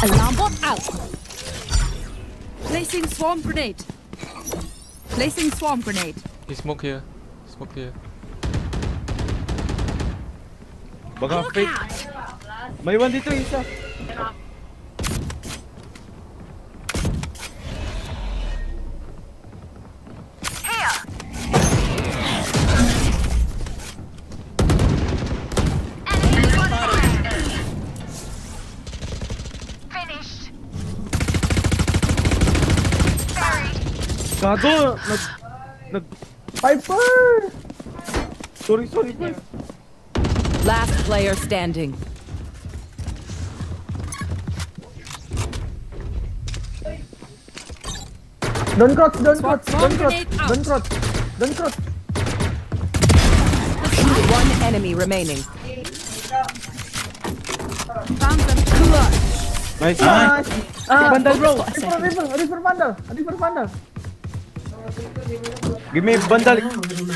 Alarm bot out. Placing swarm grenade. Placing swarm grenade. He smoke here. Smoke here. Baka fake. May one dito isa. Finished. Gago! Nag... Nag... Piper! Sorry, sorry, boy. Last player standing. Don't cross, don't cross, don't cross, don't cross, don't cross. One enemy remaining. Found them. Clutch. Nice. Ah, ah, Vandal, bro. River vandal. Give me bundle.